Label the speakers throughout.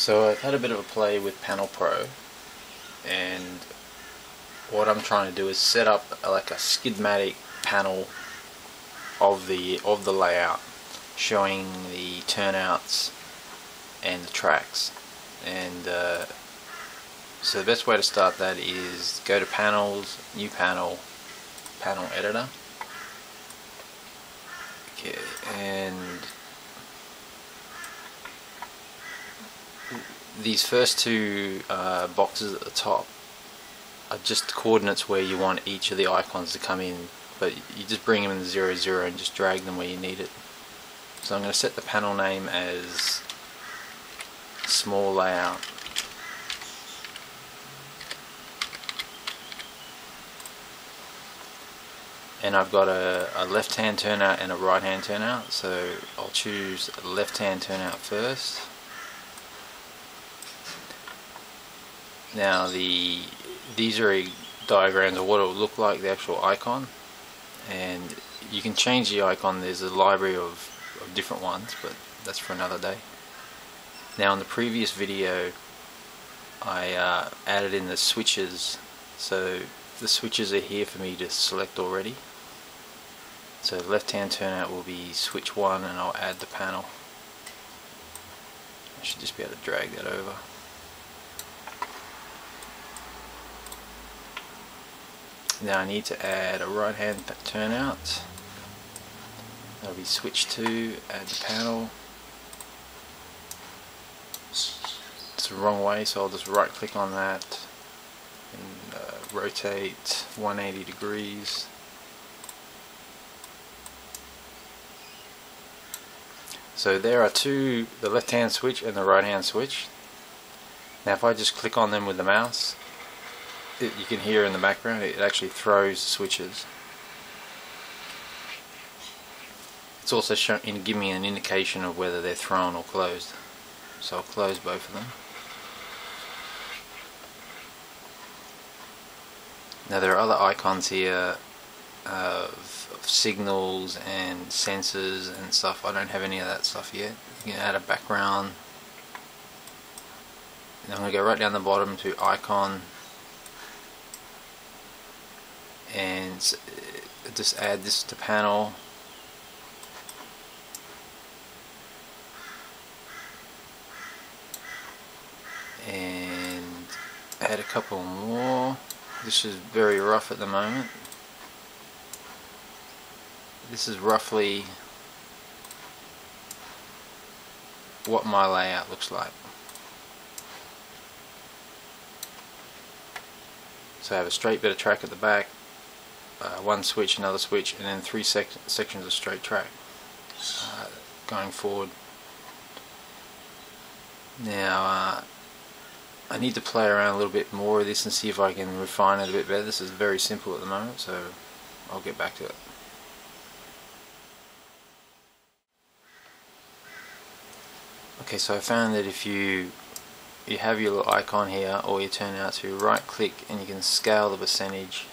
Speaker 1: So I've had a bit of a play with Panel Pro and what I'm trying to do is set up like a schematic panel of the of the layout showing the turnouts and the tracks. And uh, so the best way to start that is go to panels new panel panel editor. Okay and these first two uh, boxes at the top are just coordinates where you want each of the icons to come in but you just bring them in 0, 0 and just drag them where you need it. So I'm going to set the panel name as small layout. And I've got a, a left hand turnout and a right hand turnout so I'll choose left hand turnout first Now the these are diagrams of what it will look like, the actual icon, and you can change the icon. There's a library of, of different ones, but that's for another day. Now in the previous video I uh, added in the switches, so the switches are here for me to select already. So left hand turnout will be switch 1 and I'll add the panel. I should just be able to drag that over. Now I need to add a right hand turnout. That'll be switch 2, add the panel. It's the wrong way so I'll just right click on that and uh, rotate 180 degrees. So there are two, the left hand switch and the right hand switch. Now if I just click on them with the mouse it, you can hear in the background it actually throws switches. It's also showing, giving me an indication of whether they're thrown or closed. So I'll close both of them. Now there are other icons here of, of signals and sensors and stuff. I don't have any of that stuff yet. You can add a background. I'm going to go right down the bottom to icon and uh, just add this to panel. And add a couple more. This is very rough at the moment. This is roughly what my layout looks like. So I have a straight bit of track at the back uh, one switch, another switch, and then three sec sections of straight track uh, going forward. Now, uh, I need to play around a little bit more with this and see if I can refine it a bit better. This is very simple at the moment, so I'll get back to it. Okay, so I found that if you you have your little icon here, or you turn out to right click and you can scale the percentage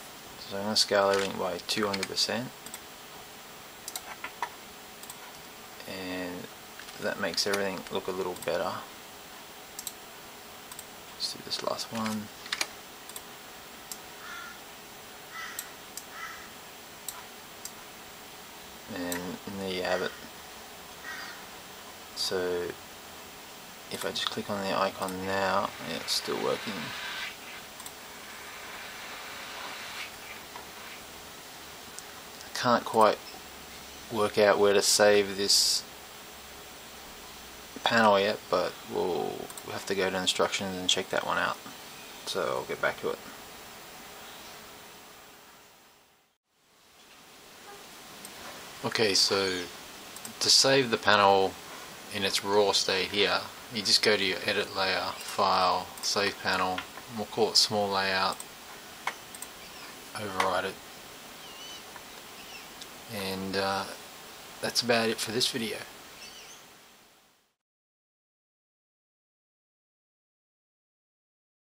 Speaker 1: so I'm going to scale everything by 200% and that makes everything look a little better. Let's do this last one. And, and there you have it. So if I just click on the icon now, it's still working. Can't quite work out where to save this panel yet but we'll have to go to instructions and check that one out. So I'll get back to it. Okay so to save the panel in its raw state here you just go to your edit layer file save panel. We'll call it small layout. Override it and uh, that's about it for this video